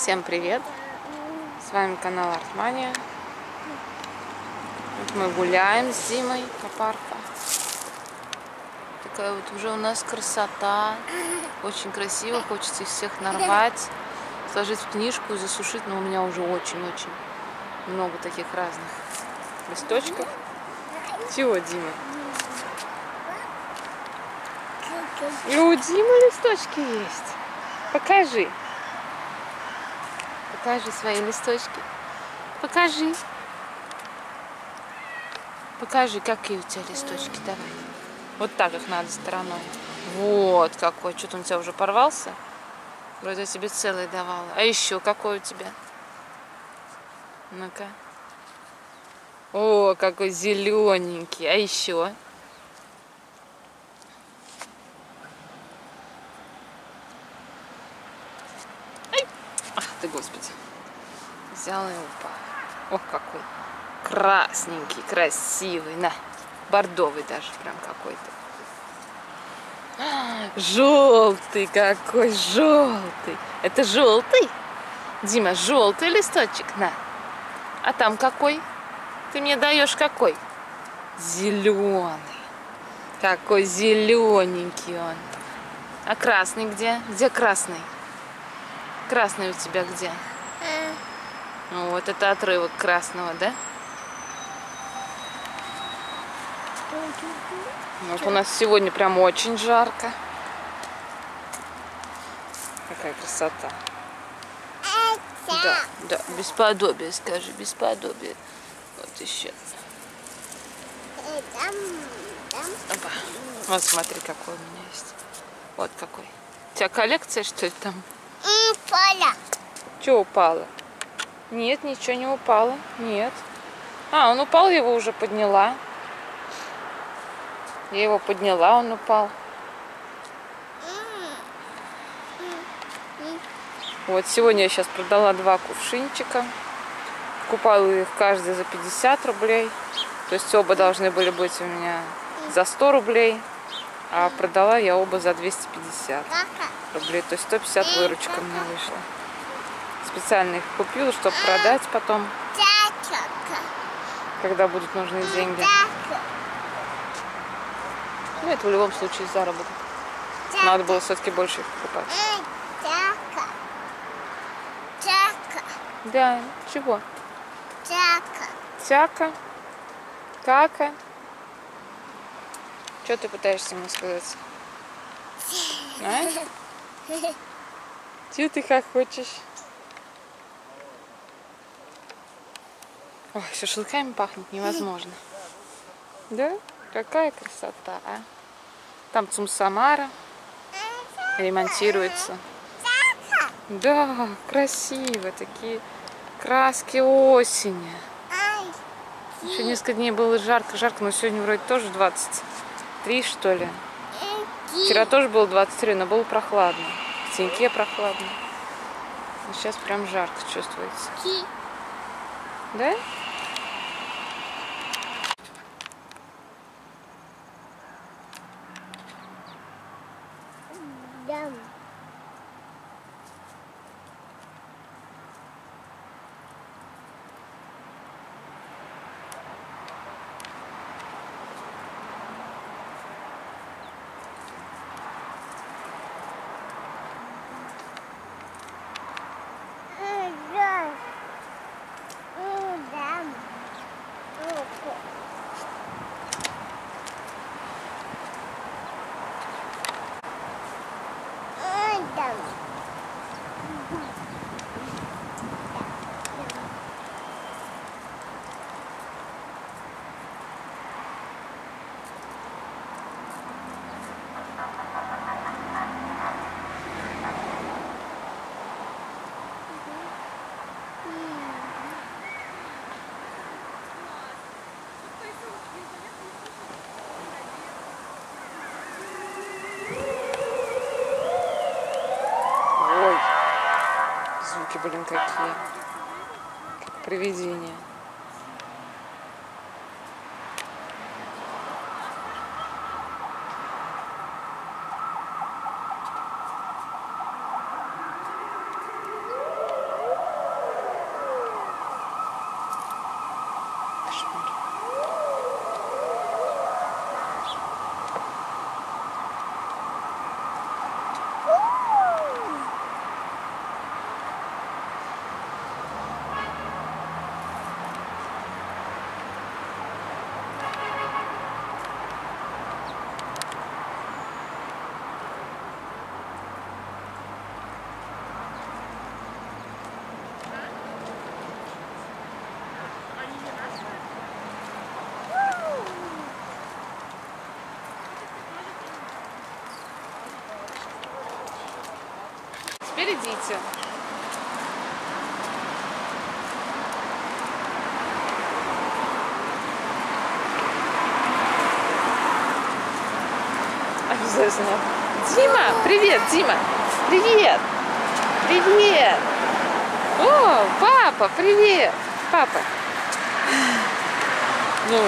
Всем привет! С вами канал Артмания. Вот мы гуляем с Димой по парку. Такая вот уже у нас красота. Очень красиво. Хочется их всех нарвать, сложить в книжку и засушить. Но у меня уже очень-очень много таких разных листочков. Чего, Дима? И у Димы листочки есть. Покажи. Покажи свои листочки. Покажи. Покажи, какие у тебя листочки. Давай. Вот так их надо стороной. Вот какой. Что-то он у тебя уже порвался. Вроде я тебе целый давала. А еще какой у тебя? Ну-ка. О, какой зелененький. А еще? Ты, Господи. Взял и упал. Ох, какой красненький, красивый. На, бордовый даже прям какой-то. Желтый какой, желтый. Это желтый? Дима, желтый листочек, на. А там какой? Ты мне даешь какой? Зеленый. Какой зелененький он. А красный где? Где красный? Красный у тебя где? Ну, вот это отрывок красного, да? Вот у нас сегодня прям очень жарко. Какая красота. Да, да, бесподобие, скажи, бесподобие. Вот еще. Опа. Вот смотри, какой у меня есть. Вот какой. У тебя коллекция, что ли, там? Поля. Что упало? Нет, ничего не упало. Нет. А, он упал, его уже подняла. Я его подняла, он упал. Вот сегодня я сейчас продала два кувшинчика. Купала их каждый за 50 рублей. То есть оба должны были быть у меня за 100 рублей. А продала я оба за 250 рублей. То есть 150 выручка мне вышла. Специально их купила, чтобы продать потом, когда будут нужны деньги. Ну, это в любом случае заработок. Надо было все-таки больше их покупать. Да, чего? Тяка. Кака. Что ты пытаешься мне сказать? А? Чего ты как хочешь? Ой, шашлыками пахнет невозможно. Да? Какая красота, а? Там Цумсамара ремонтируется. Да, красиво. Такие краски осени. Еще несколько дней было жарко-жарко, но сегодня вроде тоже 23, что ли. Вчера тоже было 23, но было прохладно. В теньке прохладно. Но сейчас прям жарко чувствуется. Да? Дам. Ой, звуки, блин, какие. Как привидения. Заходите. Обязательно. Дима, привет, Дима. Привет. Привет. О, папа, привет. Папа. Ну,